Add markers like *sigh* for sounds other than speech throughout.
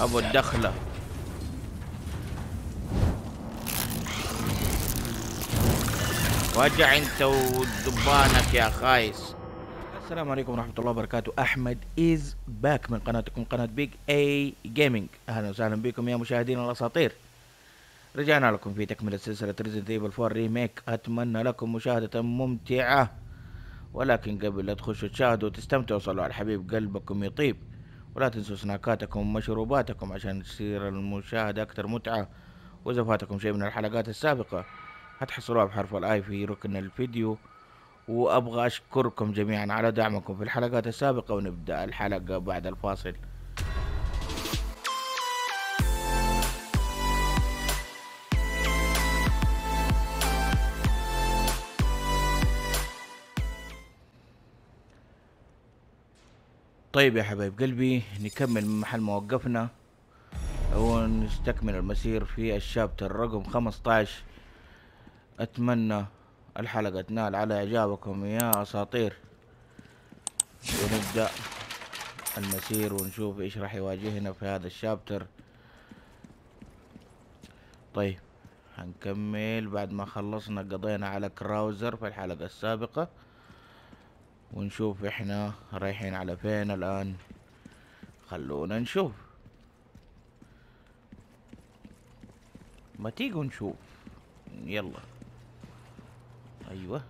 أبو الدخلة. وجع أنت ودبانك يا خايس. السلام عليكم ورحمة الله وبركاته. أحمد is back من قناتكم قناة بيج أي gaming أهلا وسهلا بكم يا مشاهدين الأساطير. رجعنا لكم في تكملة سلسلة Resident Evil 4 Remake أتمنى لكم مشاهدة ممتعة. ولكن قبل لا تخشوا تشاهدوا وتستمتعوا صلوا على الحبيب قلبكم يطيب. ولا تنسوا سناكاتكم ومشروباتكم عشان تصير المشاهدة أكثر متعة. وإذا فاتكم شيء من الحلقات السابقة هتحصلوها بحرف الآي في ركن الفيديو. وأبغى أشكركم جميعا على دعمكم في الحلقات السابقة ونبدأ الحلقة بعد الفاصل. طيب يا حبايب قلبي نكمل من محل ما وقفنا ونستكمل المسير في الشابتر رقم 15 أتمنى الحلقة تنال على إعجابكم يا أساطير. ونبدأ المسير ونشوف إيش راح يواجهنا في هذا الشابتر. طيب هنكمل بعد ما خلصنا قضينا على كراوزر في الحلقة السابقة. ونشوف إحنا رايحين على فين الآن. خلونا نشوف. ما تيجوا نشوف. يلا. أيوه.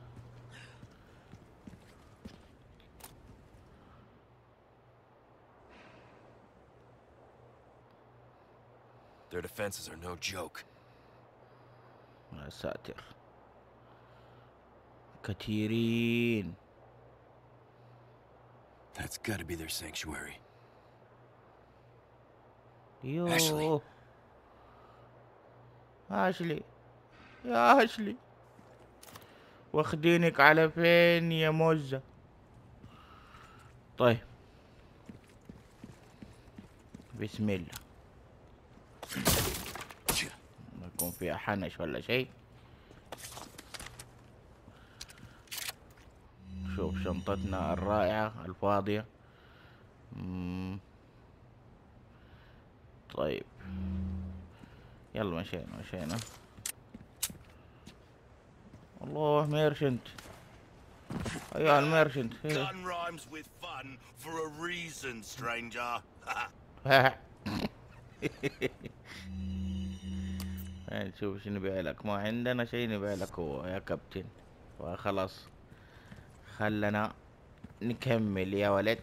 Their defenses are no joke. يا ساتر. كثيرين. That's gotta be their sanctuary. يوه أشلي. اشلي يا اشلي واخدينك على فين يا موزة؟ طيب. بسم الله. ما يكون فيها حنش ولا شيء. شوف شنطتنا الرائعة الفاضية. طيب. يلا مشينا مشينا. الله merchant أيوه ال merchant. Gun rhymes with fun for a reason, stranger. *laughs* نشوف شو نبيع لك ما عندنا شيء نبيع لك هو يا كابتن. وخلاص. خلنا نكمل يا ولد.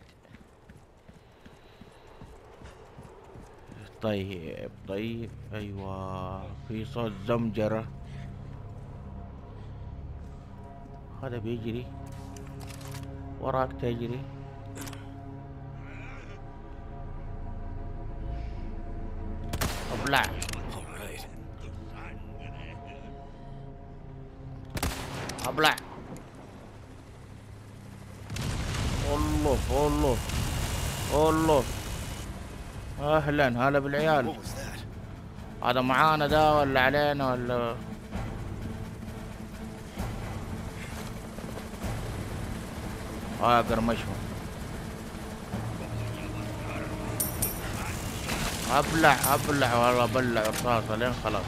طيب طيب أيوه في صوت زمجرة. هذا بيجري. وراك تجري. أبلع. أبلع. الله الله أهلا هلا بالعيال? هذا معانا ده ولا علينا ولا؟ آه قرمشهم. أبلع أبلع والله بلع رصاصه لين خلاص.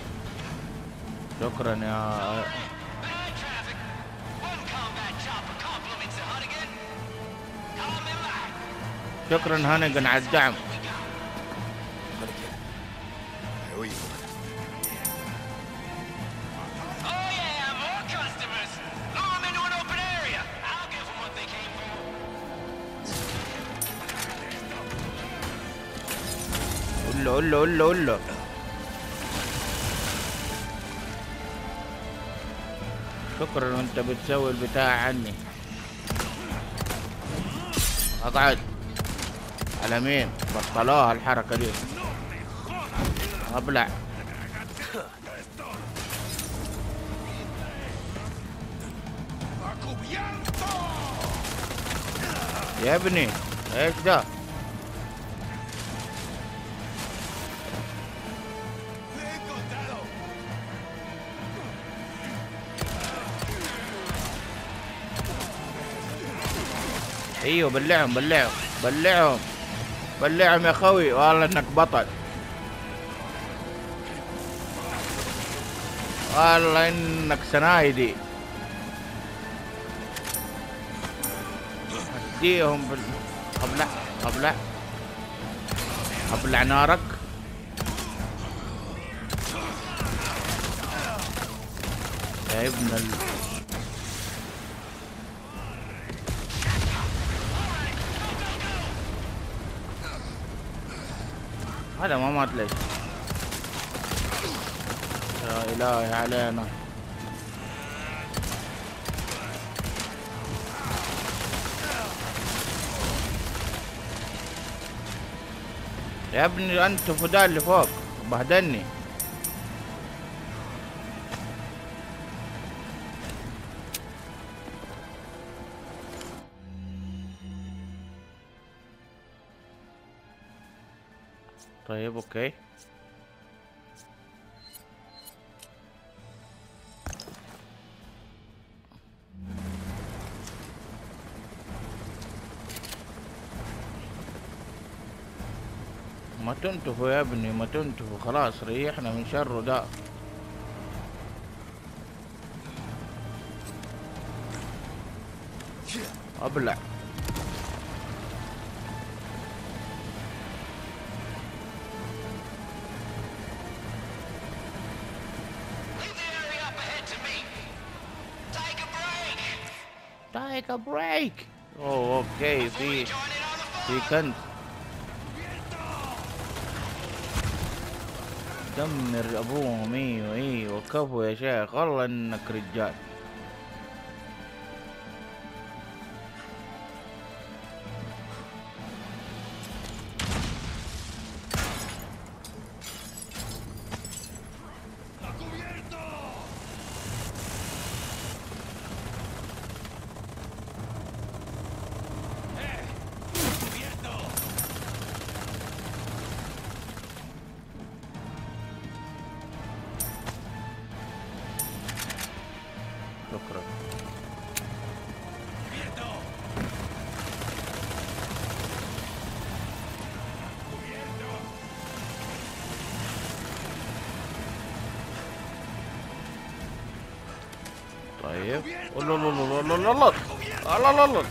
شكرا يا what they came for. قول له قول له قول له شكرا انت بتسوي البتاع عني. أقعد. على مين بطلوها الحركة دي. أبلع. يا ابني إيش ده؟ أيوه بلعهم بلعهم بلعهم. بلعهم يا خوي. والله إنك بطل. والله إنك سنايدي. اديهم بال ابلع ابلع ابلع نارك. يا ابن ال... هذا ما مات ليش؟ يا الهي علينا يا ابني أنت فدان اللي فوق بهدلني. طيب أوكي. ما تنتفوا يا ابني ما تنتفوا خلاص ريحنا من شره ده أبلع. a break. Oh, okay. We, we can. دمر ابوهم أيوه أيوه كفو يا شيخ والله إنك رجال Yok bırak. Dayı. Olol olol olol olol. Al al al.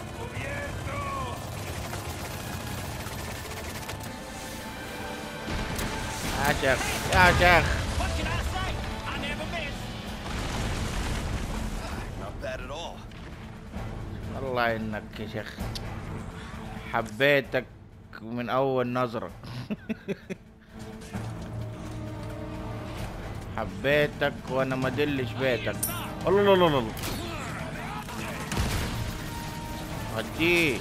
Yacak. Yacak. والله انك يا شيخ حبيتك من اول نظرة حبيتك وأنا ما دلش بيتك الله الله الله الله اديه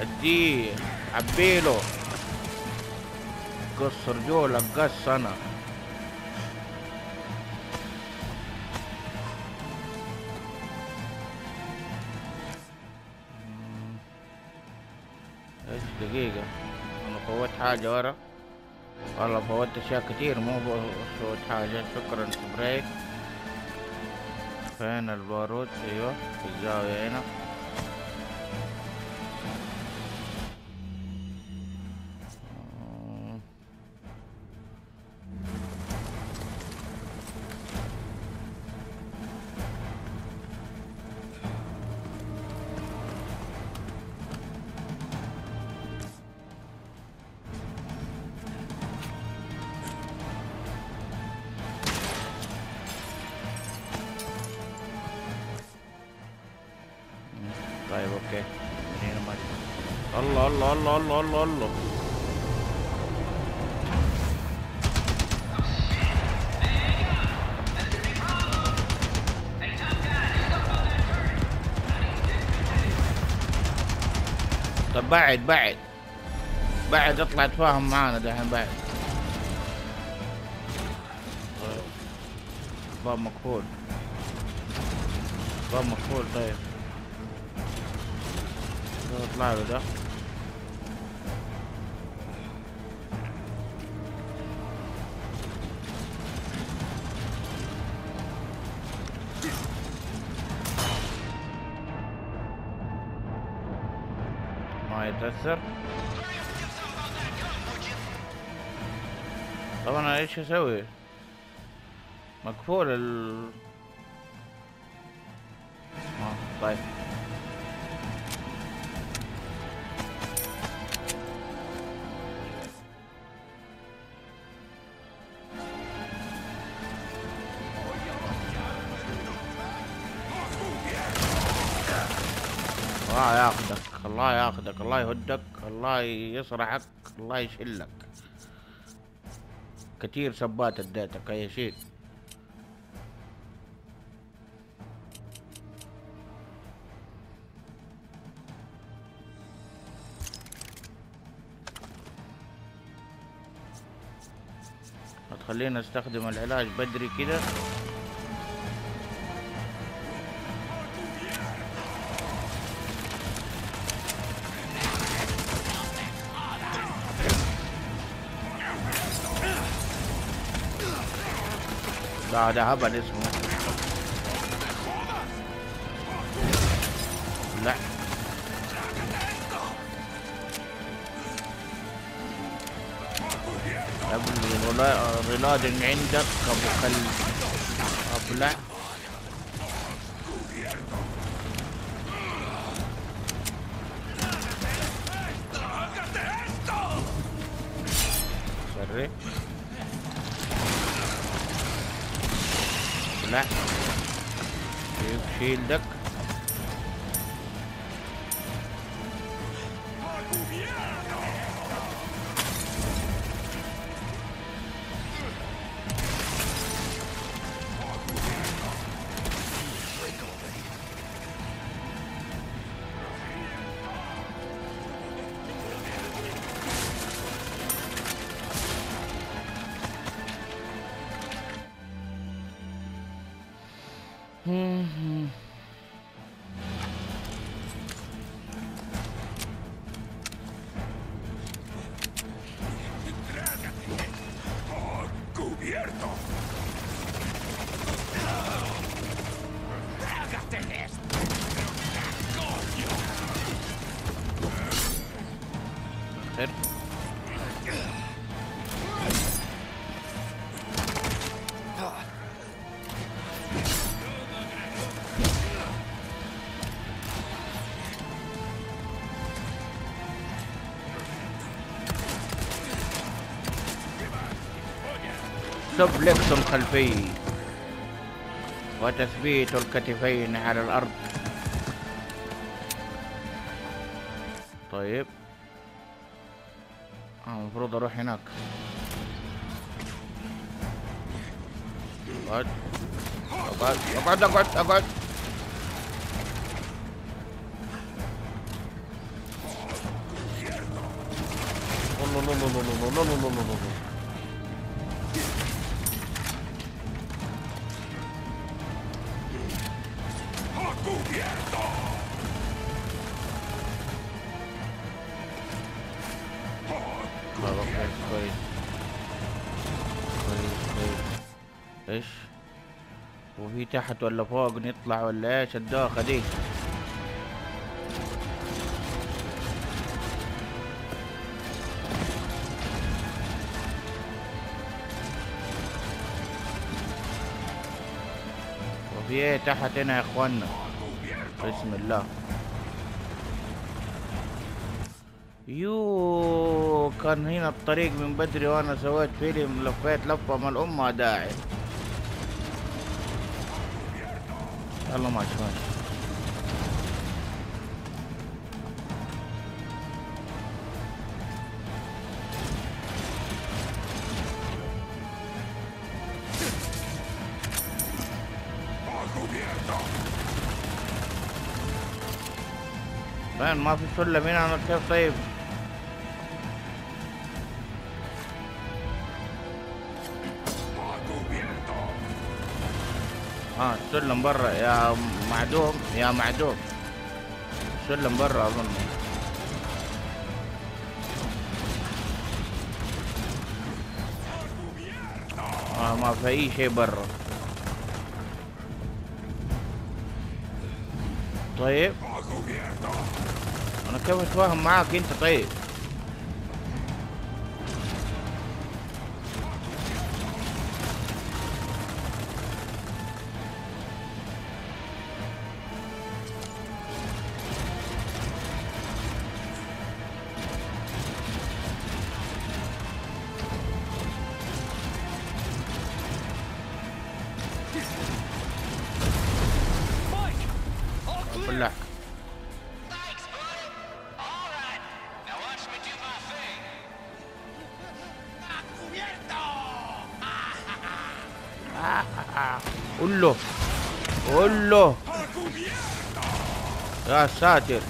اديه حبيله قص رجولك قص أنا حاجة ورا. والله فوت أشياء كتير مو فوت حاجة. شكرا بريك فين البارود؟ أيوه في الزاوية هنا. هنا الله الله الله الله الله الله طب بعد بعد. بعد اطلع تفاهم معانا دحين بعد. طيب. باب مقفول. باب مقفول طيب. اطلع له ده. ما يتأثر. طب أنا إيش أسوي؟ مقفول ال آه طيب. الله يهدك الله يصرعك الله يشلك. كثير سبات اديتك اي شيء هتخلينا استخدم العلاج بدري كده. No, no hagan eso. لا ابني ريلودنج عندك أبو كلب ابلع Hey, look. سبلكس خلفي وتثبيت الكتفين على الأرض طيب آه، المفروض أروح هناك اقعد اقعد اقعد اقعد اقعد الله الله الله الله الله الله الله كويس كويس كويس كويس إيش وفي تحت ولا فوق نطلع ولا إيش الدوخة دي وفي إيه تحت هنا يا اخوانا بسم الله. يو كان هنا الطريق من بدري وأنا سويت فيلم لفيت لفة ما لها أم داعي. يلا ماشي ماشي. ما في سلم هنا أنا كيف طيب. آه السلم برا. يا معدوم يا معدوم. السلم برا أظن. آه ما في أي شيء برا. طيب. أنا كيف اتفاهم معاك أنت طيب؟ ساتر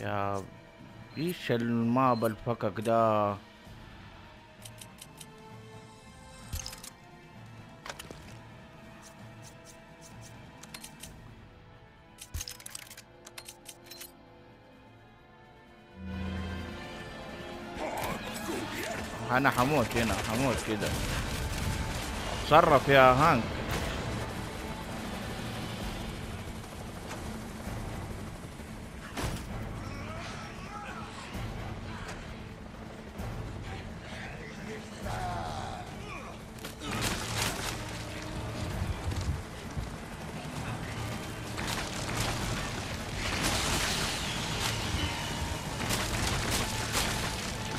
يا إيش الماب الفكك ده. أنا حموت هنا حموت كده. تصرف يا هانك.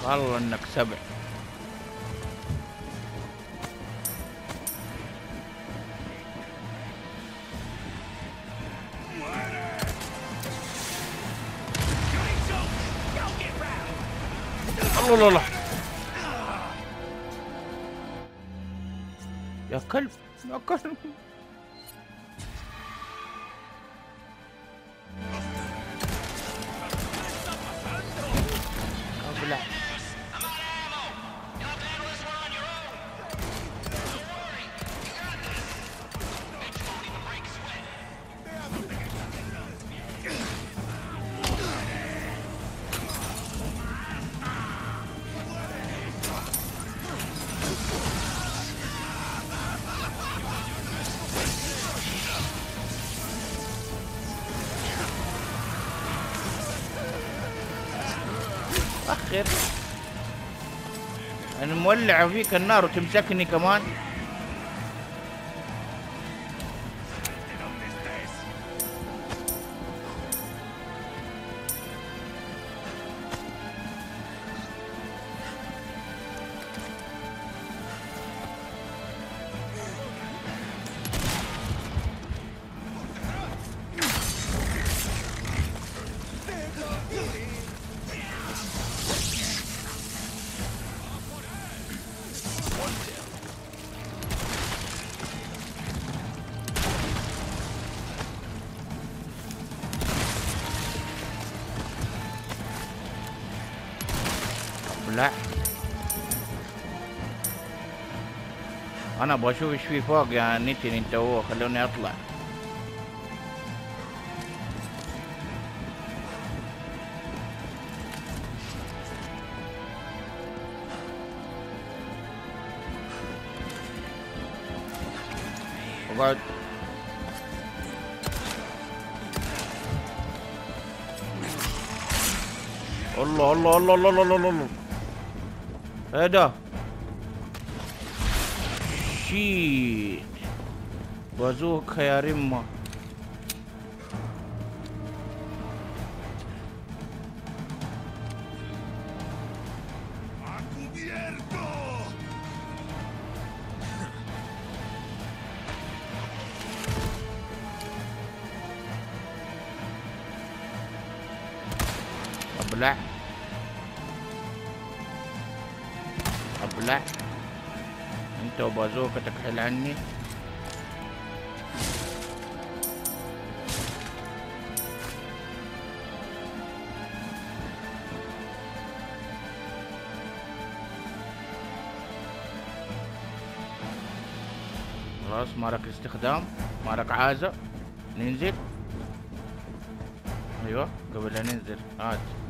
والله إنك سبع مولع فيك النار وتمسكني كمان. لا. أنا أبغى أشوف إيش في فوق يا نتن انت وهو خلوني أطلع. اقعد الله الله الله الله الله الله الله. إيه ده شيت بازوكا يا انت وبازوكا تكحل عني. خلاص ما لك استخدام. ما لك عازة. ننزل. أيوه قبل لا ننزل. هات أيوه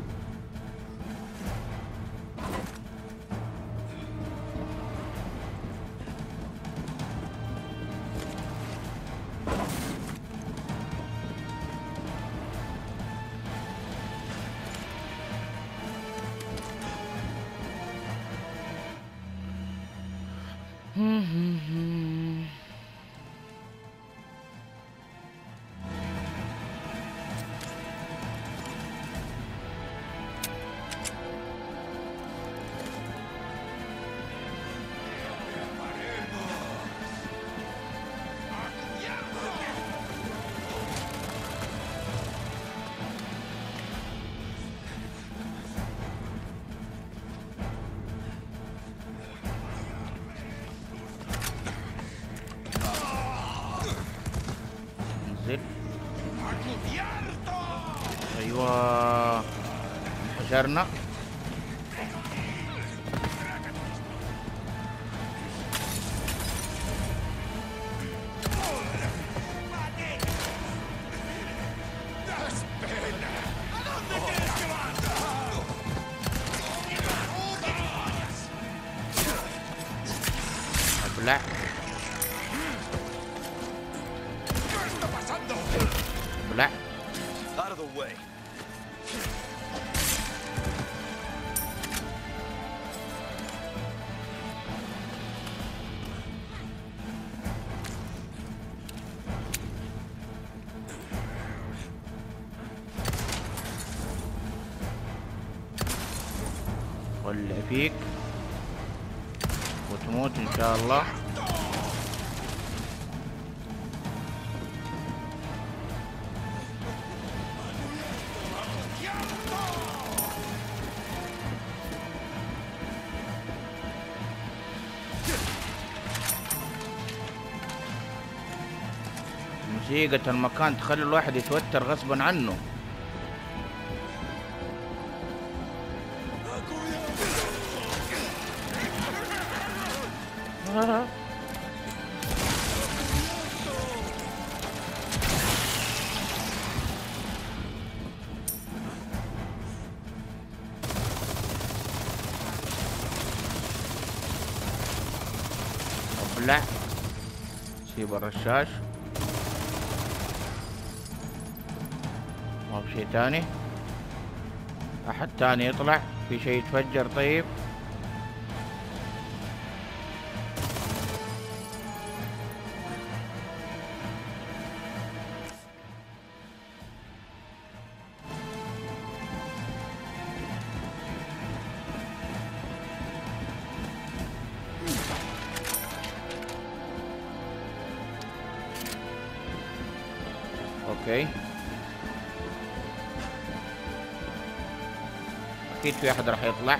Mm-hmm. mm-hmm. karena فيك. وتموت إن شاء الله. موسيقى المكان تخلي الواحد يتوتر غصبا عنه. الرشاش. ما في شيء تاني أحد تاني يطلع. في شيء يتفجر طيب. في أحد راح يطلع.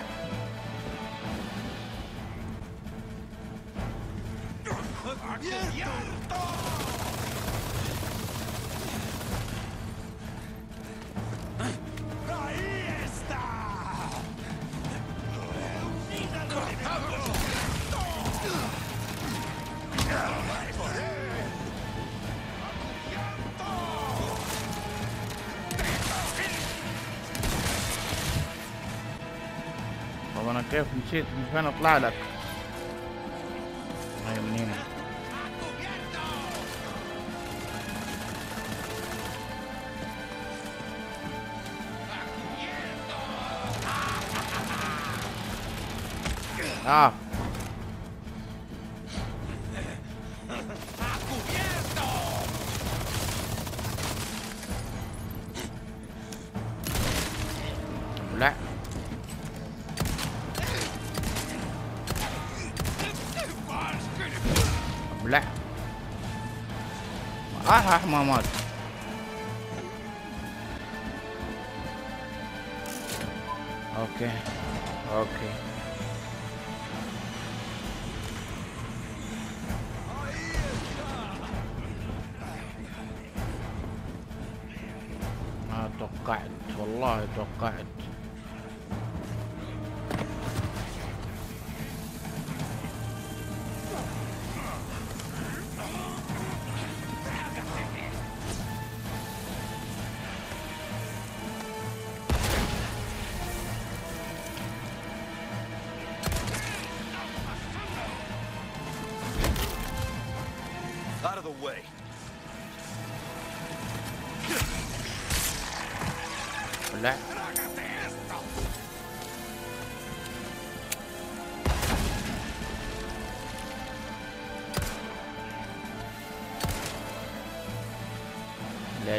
نسيت من فين أطلع لك. هاي من هنا. آه.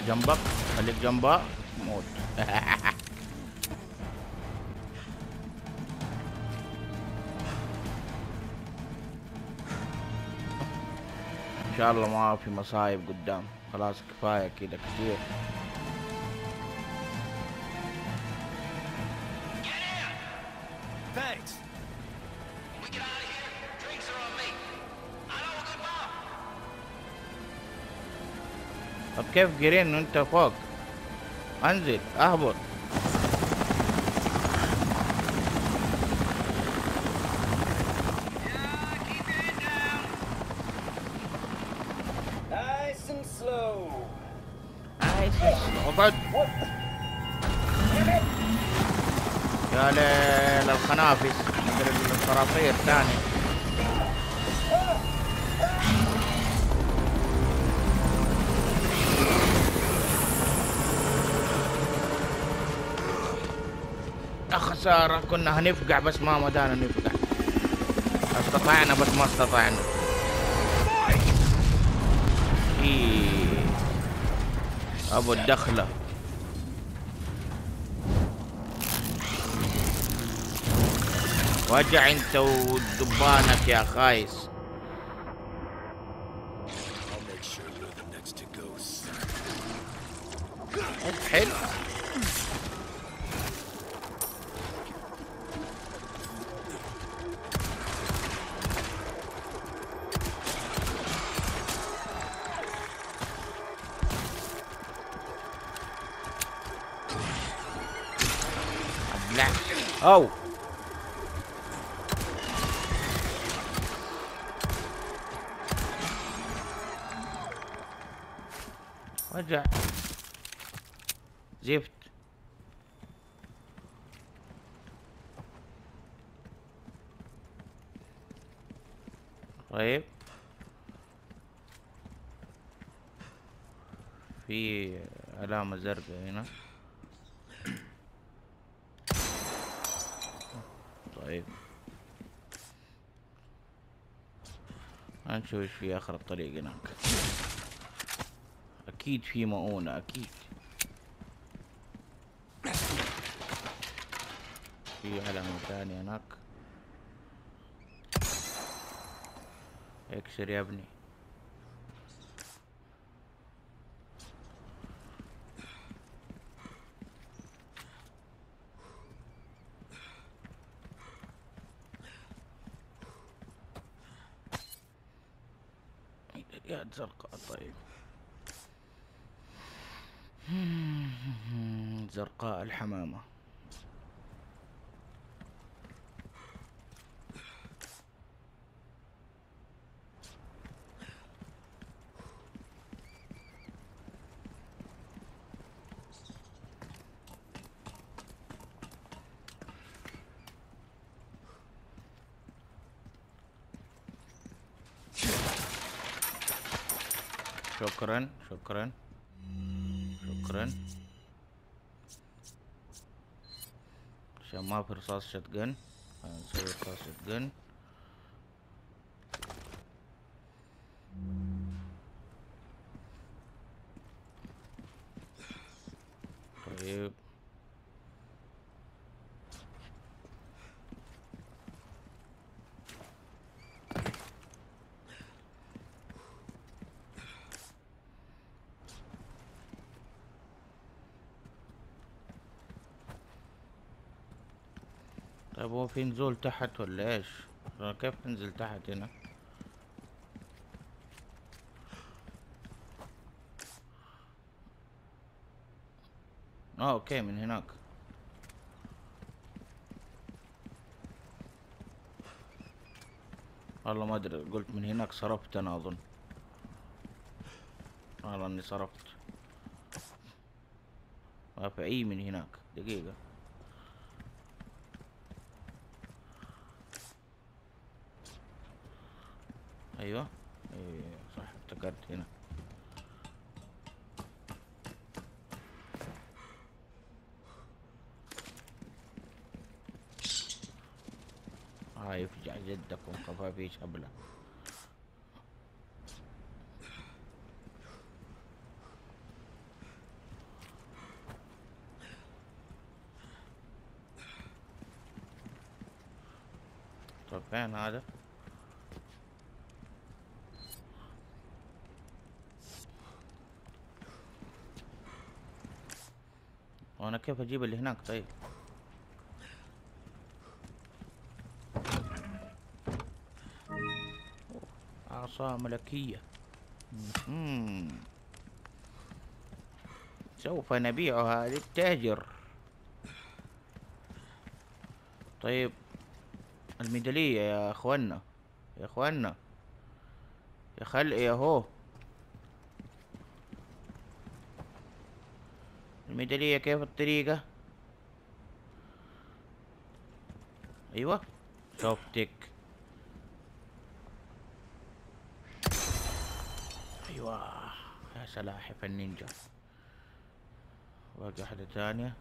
جنبك. خليك جنبها. موت. *laughs* إن شاء الله ما في مصايب قدام. خلاص كفاية كده كتير Thanks. طب كيف جرين وانت فوق؟ انزل اهبط. خسارة كنا هنفقع بس ما مدانا نفقع. استطعنا بس ما استطعنا. إيه. أبو الدخلة. وجع انت ودبانك يا خايس. طيب. في علامة زرقاء هنا. طيب. هنشوف إيش في آخر الطريق هناك. أكيد في مؤونة أكيد. في علامة ثانية هناك. اكسر يا ابني. يا زرقاء طيب. *laughs* زرقاء الحمامة. شكرا شكرا شكرا عشان ما في رصاص طيب هو في نزول تحت ولا إيش؟ أنا كيف انزل تحت هنا؟ آه أوكي من هناك والله ما أدري قلت من هناك صرفت أنا أظن والله إني صرفت ما في أي من هناك دقيقة أيوه. أيوه صح افتكرت هنا. هاي يفجع جدكم خفافيش هبله طب فين هذا؟ وأنا كيف أجيب اللي هناك طيب. عصا ملكية. مهم. سوف نبيعها للتاجر. طيب الميدالية يا اخوانا يا اخوانا يا خلق يا الميدالية كيف الطريقة؟ أيوه. شوفتك أيوه. يا سلاحف النينجا. باقي واحدة ثانية.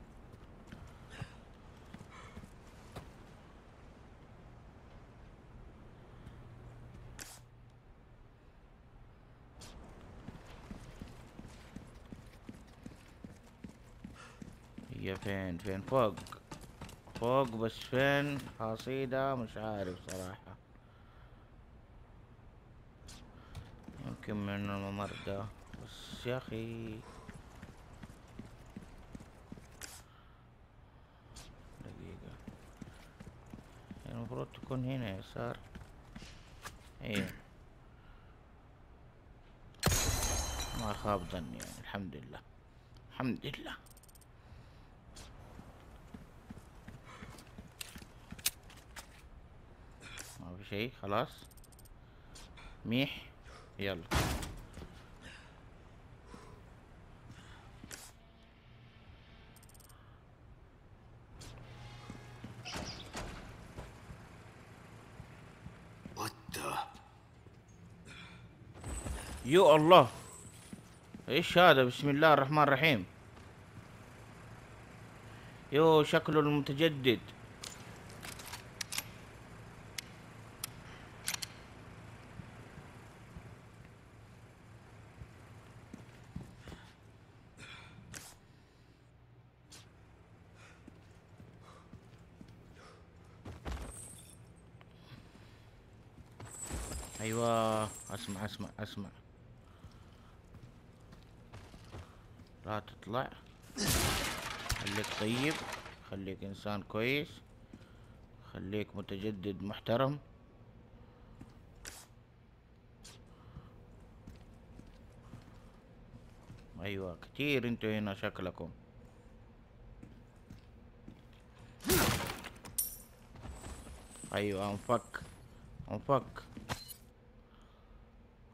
فين؟ فين؟ فوق. فوق بس فين؟ حصيدة مش عارف صراحة. يمكن من الممر ده بس يا أخي. دقيقة. المفروض تكون هنا يسار. إيه. ما خاب ظني يعني. الحمد لله. الحمد لله. شيء خلاص. ميح. يلا? يو الله. إيش هذا؟ بسم الله الرحمن الرحيم. يو شكله المتجدد. أيوه أسمع أسمع أسمع. لا تطلع. خليك طيب خليك إنسان كويس خليك متجدد محترم. أيوه كتير أنتوا هنا شكلكم. أيوه أنفك أنفك.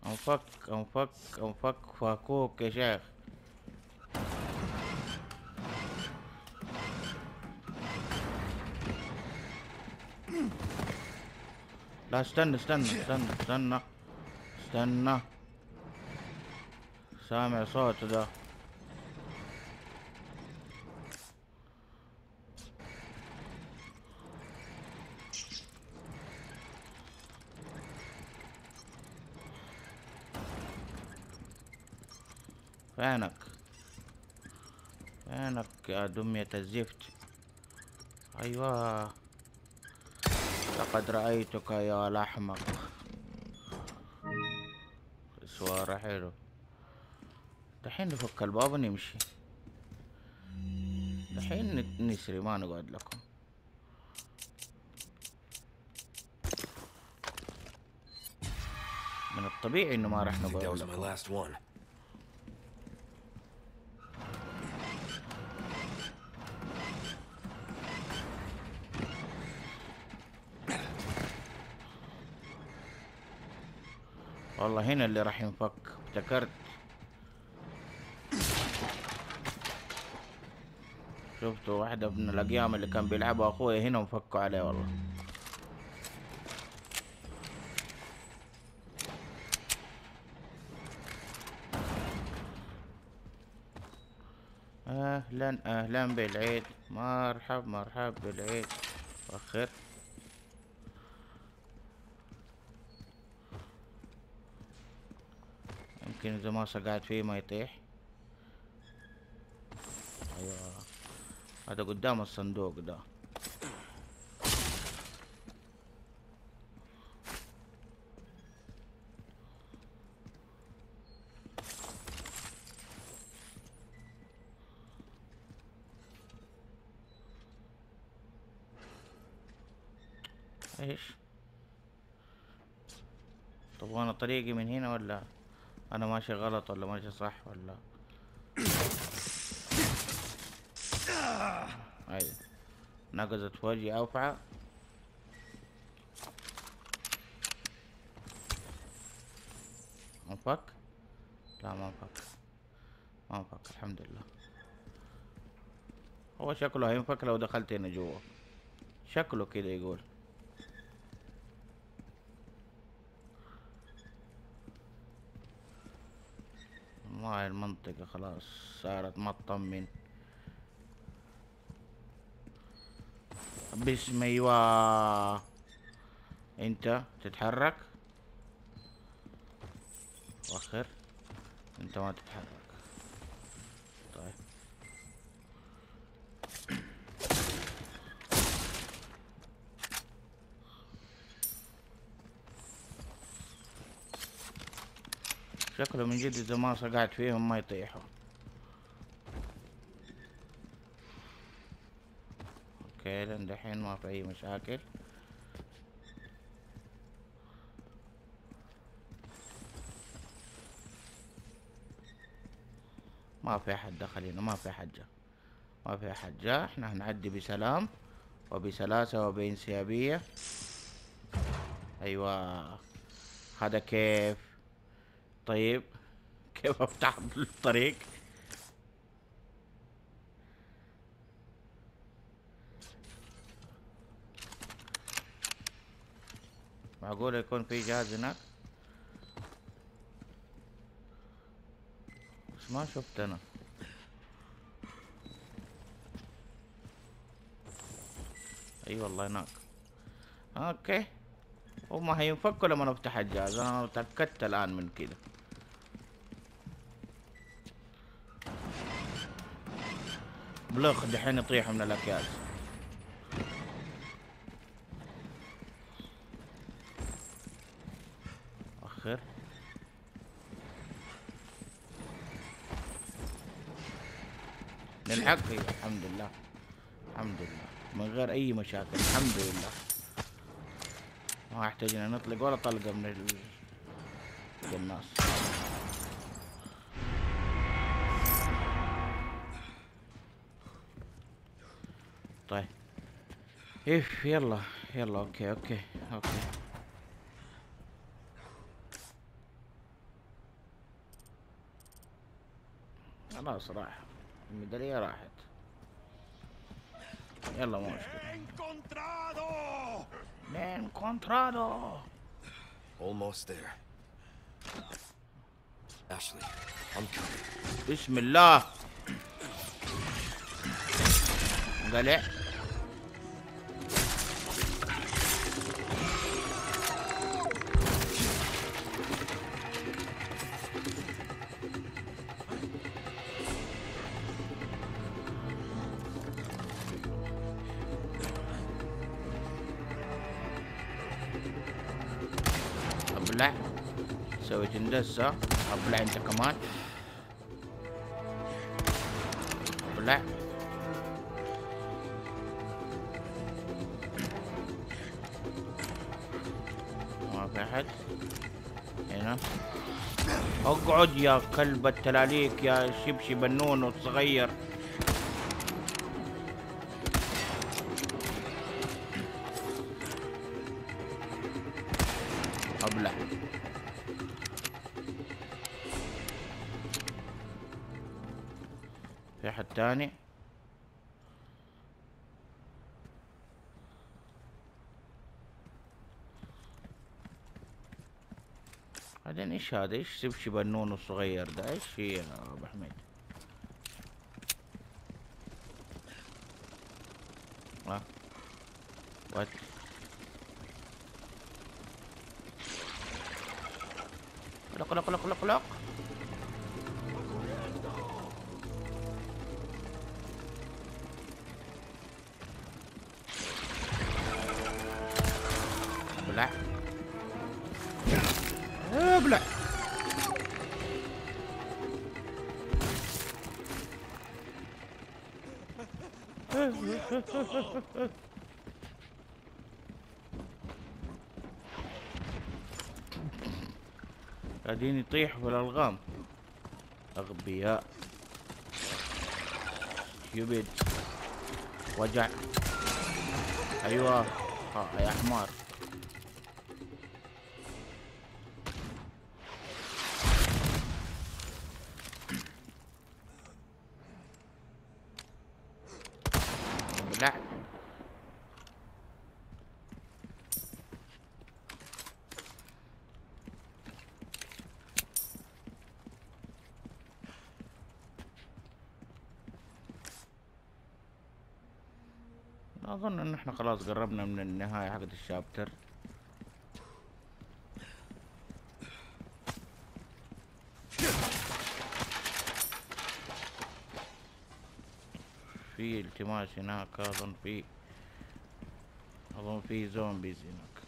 انفك انفك انفك فاكوك يا شيخ لا استنى استنى استنى استنى استنى سامع صوت ده فينك؟ فينك يا دمية الزفت؟ أيوة. لقد رأيتك يا الأحمق سوارة حلو. دحين نفك الباب ونمشي. دحين نسري ما نقعد لكم. من الطبيعي إنه ما راح نقعد لكم. هنا اللي راح ينفك. افتكرت. شفتوا واحدة من الأقيام اللي كان بيلعبها أخويا هنا وفكوا عليه والله. أهلا أهلا بالعيد. مرحب مرحب بالعيد. وخير يمكن إذا ما قاعد فيه ما يطيح. أيوة. هذا قدام الصندوق ده. إيش؟ طب وأنا طريقي من هنا ولا؟ أنا ماشي غلط ولا ماشي صح ولا؟ أيوه نقزت وجهي اوفعة انفك لا ما انفك ما انفك الحمد لله. هو شكله هينفك لو دخلت هنا جوا. شكله كده يقول. والله المنطقة خلاص صارت ما تطمن باسم أيوه انت تتحرك؟ وخر. انت ما تتحرك طيب شكله من جد إذا ما صقعت فيهم ما يطيحوا. أوكي لين دحين ما في أي مشاكل. ما في أحد دخل هنا ما في أحد جا ما في أحد جا إحنا هنعدي بسلام وبسلاسة وبانسيابية أيوه هذا كيف؟ طيب كيف أفتح الطريق؟ معقول يكون في جهاز هناك؟ بس ما شفت أنا. أي والله هناك. أوكي. هم هينفكوا لما نفتح الجهاز؟ أنا تأكدت الآن من كده. بلخ دحين يطيحوا من الأكياس. أخر. نلحق الحمد لله. الحمد لله. من غير أي مشاكل الحمد لله. ما احتاجنا نطلق ولا طلقة من ال... الناس. اف يلا يلا okay okay okay. خلاص راح الميدالية راحت. يلا مو مشكلة. Almost there. Ashley, I'm coming. بسم الله. قلع اندسة ابلع انت كمان. ابلع ما في أحد. هنا. أقعد يا كلب التلاليك يا شبشب النون الصغير. إيش هذا؟ إيش؟ شبشب النون الصغير ده. إيش هي يا أبو حميد؟ ها؟ وات؟ قلق قلق قلق قلق قلق. ابلع *laughs* قاعدين يطيحوا في الألغام. أغبياء. يبد وجع. أيوه. آه يا حمار. إحنا خلاص قربنا من النهاية حقت الشابتر. في التماس هناك أظن في أظن في زومبيز هناك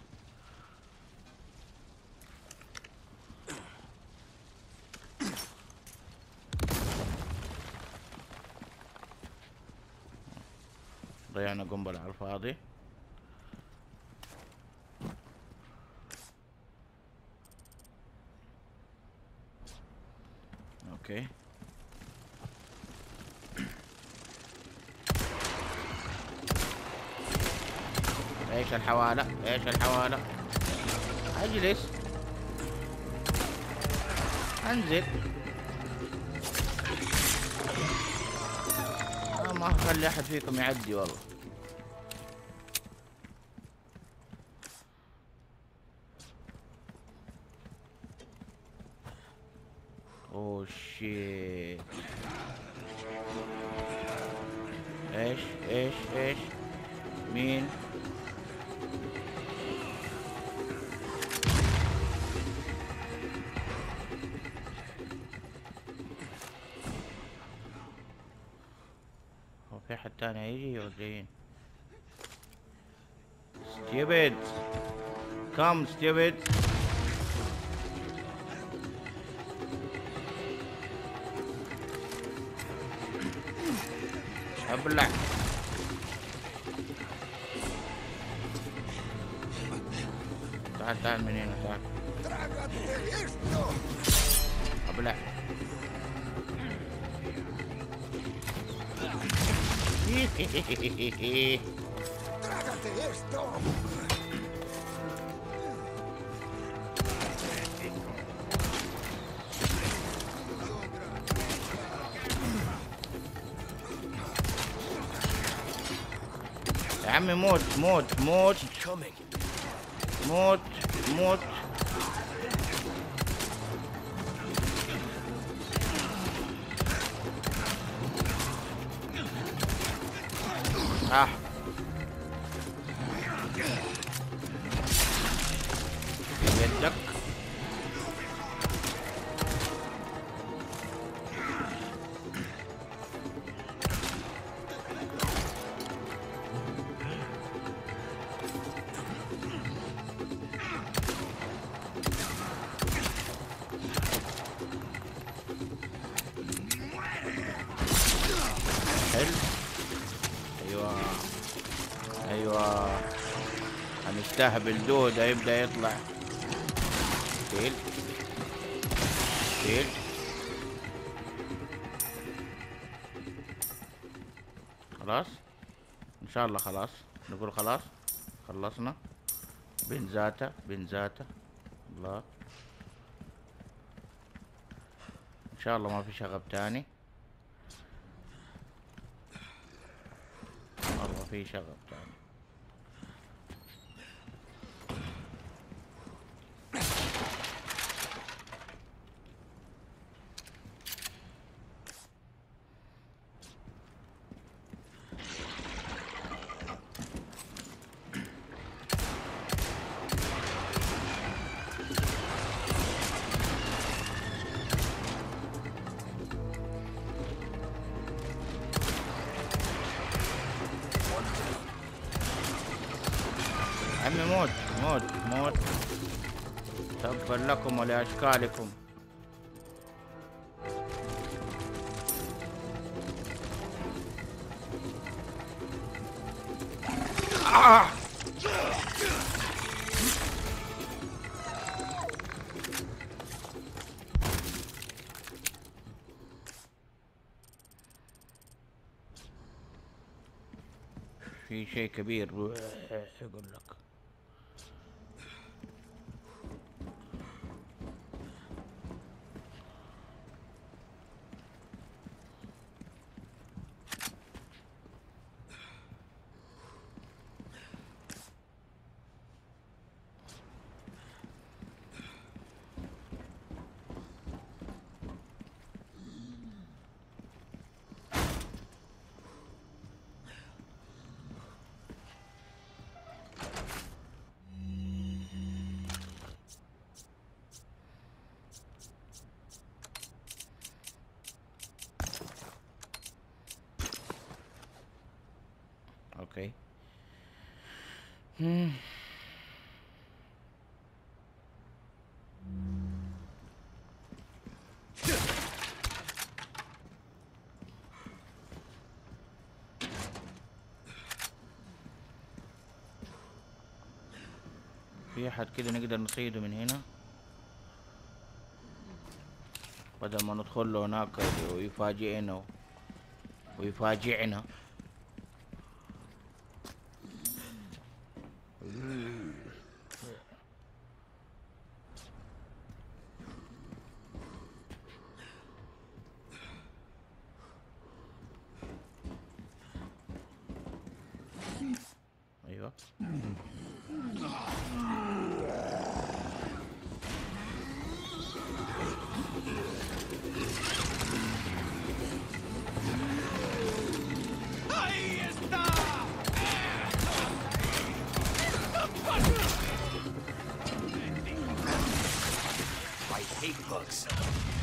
ضيعنا قنبلة على الفاضي أوكي إيش الحوالة إيش الحوالة أجلس. أنزل. آه، ما أخلي أحد فيكم يعدي والله. أوه إيش إيش إيش؟ مين؟ هو في حد تاني هيجي ولا جايين stupid. Come stupid. ابلع يا عمي موت موت موت Coming. موت موت هنستهبل دودة يبدأ يطلع. شيل شيل خلاص؟ إن شاء الله خلاص. نقول خلاص. خلصنا. بنزاتا بنزاتا الله. إن شاء الله ما في شغب تاني. والله في شغب تاني. ولأشكالكم! في شيء كبير يقول لك أوكي مم. في احد كده نقدر نصيده من هنا. بدل ما ندخل له هناك ويفاجئنا ويفاجئنا. hate bucks.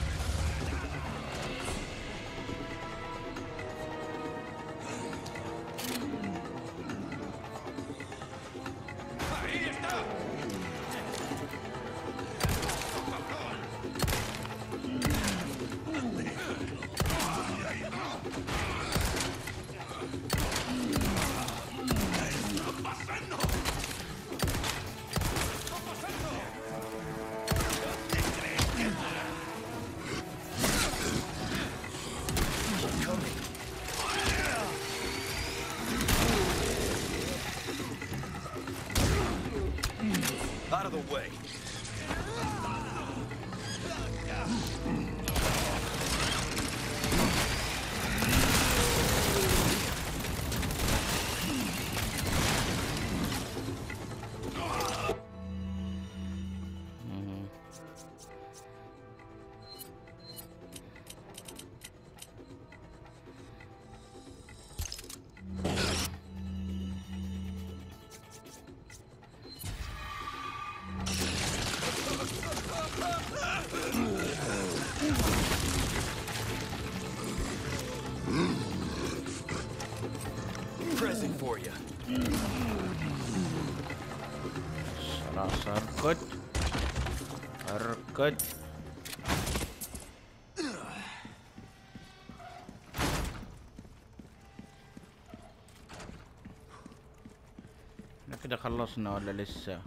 خلصنا ولا لسه؟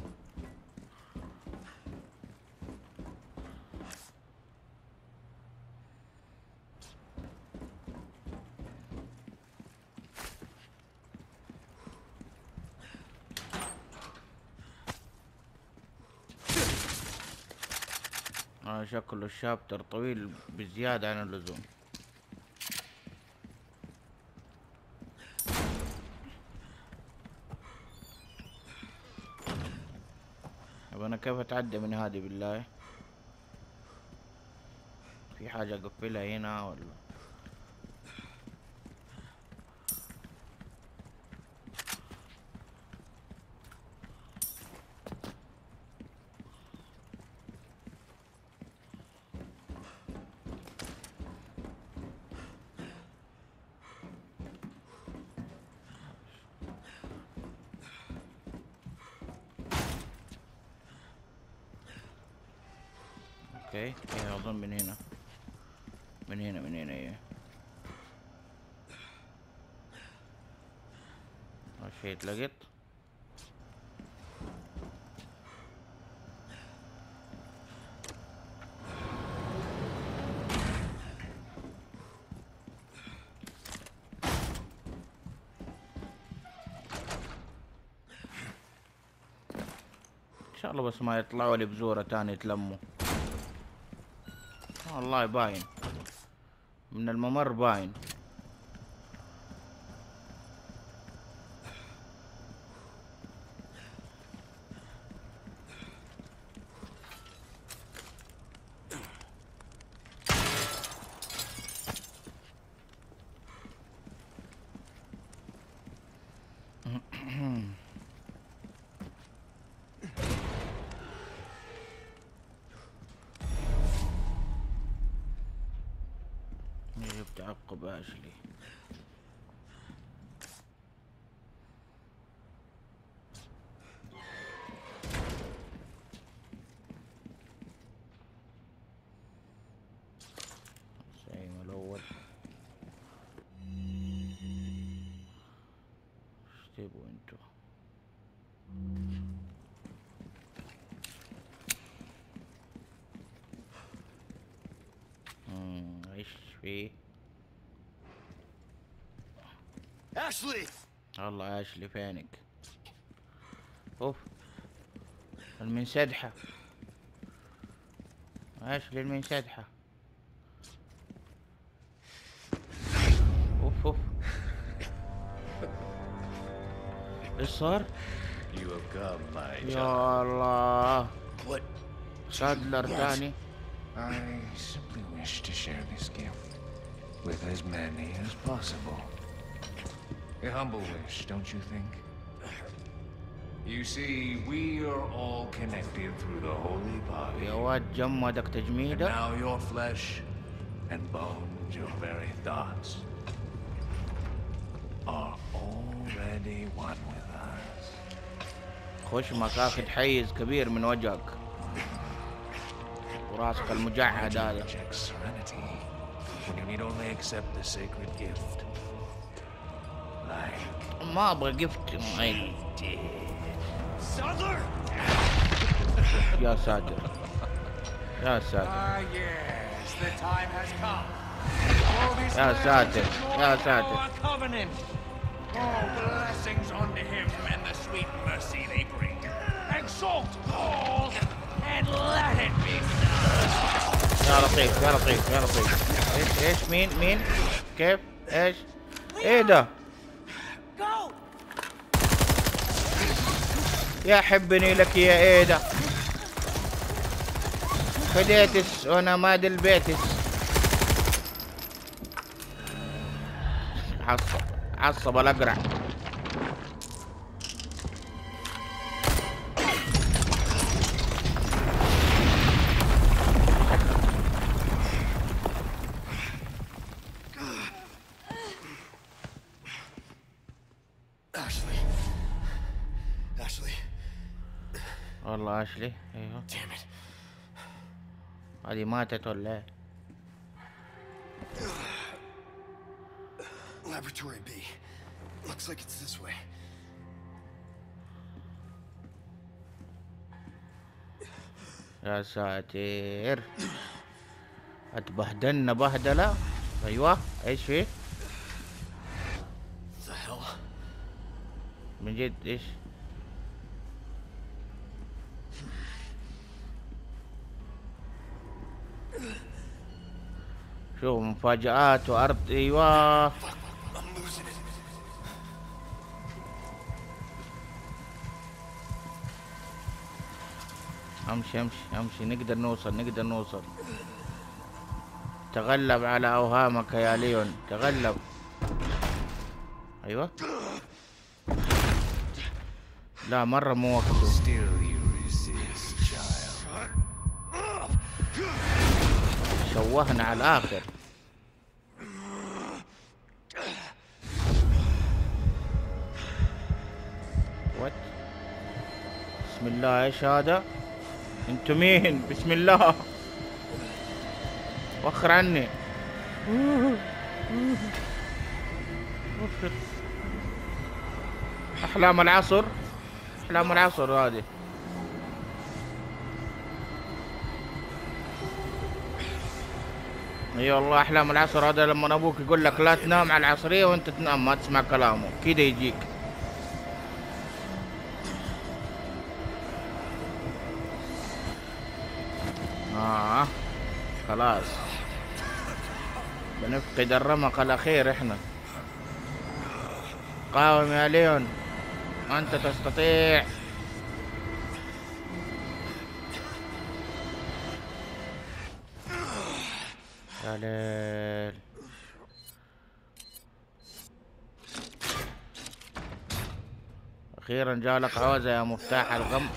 آه شكله الشابتر طويل بزيادة عن اللزوم. كيف اتعدى من هذه بالله؟ في حاجة اقفلها هنا ولا؟ جميلة إن شاء الله بس ما يطلعوا لي بزورة تاني يتلموا والله باين. من الممر باين. actually اشلي الله اشلي فينك أوف. المنسدحه اشلي المنسدحه أوف أوف. إيش صار؟ يا الله. شادلر ثاني I wish to share this gift with as many as possible. A humble wish, don't you think? You see, we are all connected through the holy body. يا واد جمدك And تجميدة now your flesh and bones, your very thoughts, are already one with us. خشمك اخذ حيز كبير من وجهك وراسك المجعد هذا Reject serenity when you need only accept the sacred gift. Oh, this يا land ساتر is يا your ساتر covenant. Oh, blessings unto him and the sweet mercy they bring. Exalt all and let it be يا لطيف يا لطيف يا لطيف ايش ايش مين مين كيف ايش ايه ده يا حبني لك يا إيدا. فديتس وأنا ما دلبيتس. عصب عصب الأقرع. والله اشلي أيوه Damn it. هذه ماتت ولا إيه Laboratory B. Looks like it's this way. يا ساتر أتبهدلنا بهدلة أيوه إيش فيه The hell? من جد إيش شوف مفاجآت losing it. أمشي أمشي أمشي. نقدر نوصل نقدر نوصل. تغلب على أوهامك يا ليون. تغلب. أيوه. لا مرة مو وقته. شوهنا على الآخر. وات بسم الله إيش هذا؟ انتو مين؟ بسم الله. وخر عني. أحلام العصر. أحلام العصر هذه. اي والله أحلام العصر هذا لما أبوك يقول لك لا تنام على العصرية وأنت تنام ما تسمع كلامه. كذا يجيك. آه خلاص. بنفقد الرمق الأخير إحنا. قاوم يا ليون. أنت تستطيع. ليل أخيرا جالك عوزة يا مفتاح الغم.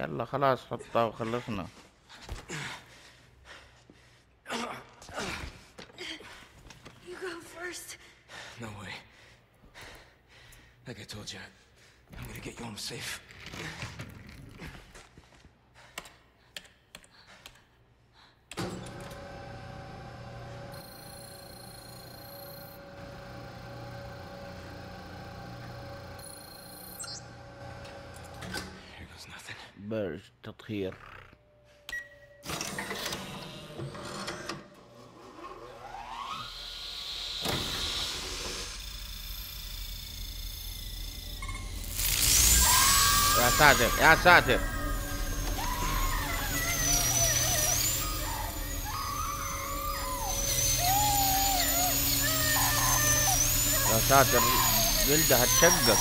يلا خلاص حطها وخلصنا. Like I told you, I'm gonna get you home safe. Here goes nothing. برج تطهير ساتر يا ساتر يا ساتر جلدها تشقق?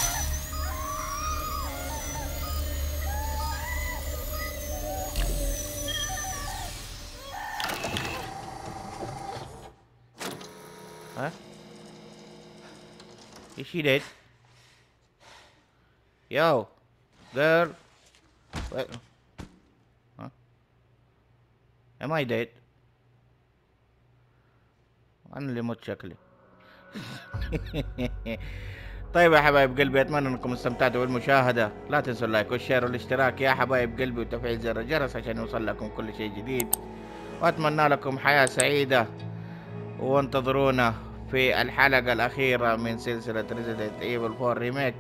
Is she dead? Girl. Wait. Huh? Am I dead? أنا اللي مت شكلي. طيب يا حبايب قلبي أتمنى أنكم استمتعتوا بالمشاهدة لا تنسوا ال like وال share والاشتراك يا حبايب قلبي وتفعيل زر الجرس عشان يوصل لكم كل شيء جديد وأتمنى لكم حياة سعيدة وانتظرونا في الحلقة الأخيرة من سلسلة Resident Evil 4 Remake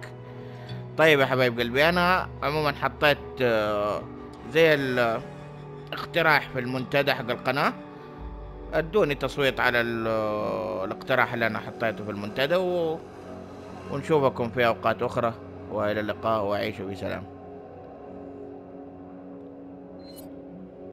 طيب يا حبايب قلبي أنا عموما حطيت آه، زي الاقتراح في المنتدى حق القناة. ادوني تصويت على ال- الاقتراح اللي أنا حطيته في المنتدى و... ونشوفكم في أوقات أخرى وإلى اللقاء وعيشوا بسلام.